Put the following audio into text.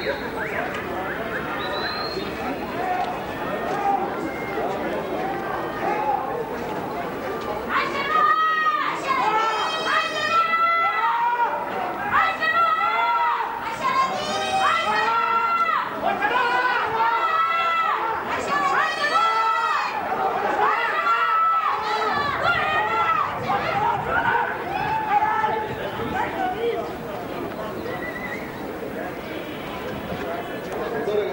了。Doctor,